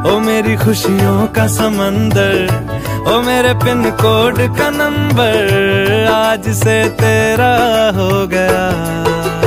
ओ मेरी खुशियों का समंदर, ओ मेरे पिन कोड का नंबर, आज से तेरा हो गया।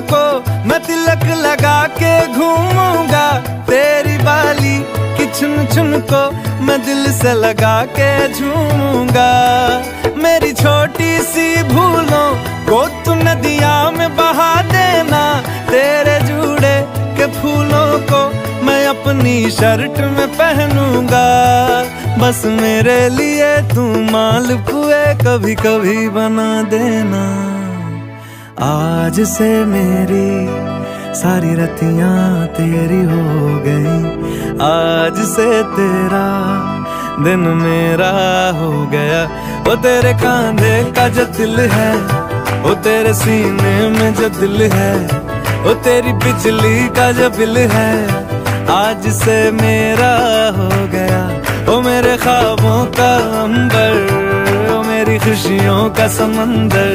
मैं तिलक लगा के घूमूँगा। तेरी बाली की चुन को मैं दिल से लगा के झूमूँगा। मेरी छोटी सी भूलों को तू नदिया में बहा देना। तेरे जूड़े के फूलों को मैं अपनी शर्ट में पहनूँगा। बस मेरे लिए तू मालपुए कभी कभी बना देना। आज से मेरी सारी रतियाँ तेरी हो गई। आज से तेरा दिन मेरा हो गया। वो तेरे कांधे का जो दिल है, वो तेरे सीने में जो दिल है, वो तेरी बिजली का जो बिल है, आज से मेरा हो गया। वो मेरे ख्वाबों का अंबर वो मेरी खुशियों का समंदर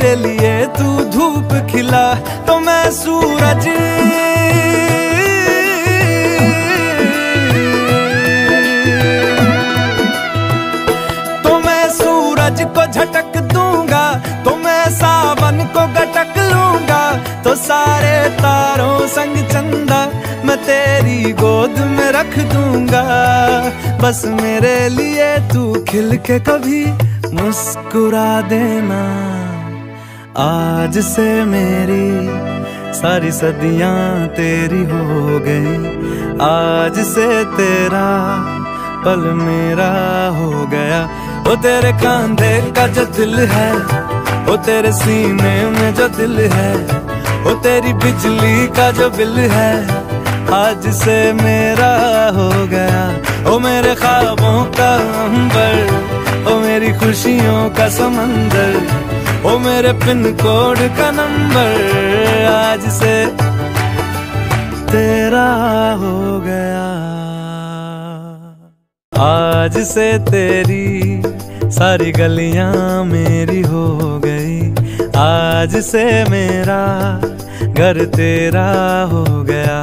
मेरे लिए तू धूप खिला तो मैं सूरज। तो मैं सूरज को झटक दूँगा तो मैं सावन को गटक लूँगा। तो सारे तारों संग चंदा मैं तेरी गोद में रख दूँगा। बस मेरे लिए तू खिल के कभी मुस्कुरा देना। आज से मेरी सारी सदियाँ तेरी हो गई। आज से तेरा पल मेरा हो गया। वो तेरे कांधे का जो दिल है वो तेरे सीने में जो दिल है वो तेरी बिजली का जो बिल है, आज से मेरा हो गया। ओ मेरे ख्वाबों का अंबर, ओ मेरी खुशियों का समंदर ओ मेरे पिन कोड का नंबर आज से तेरा हो गया। आज से तेरी सारी गलियाँ मेरी हो गई। आज से मेरा घर तेरा हो गया।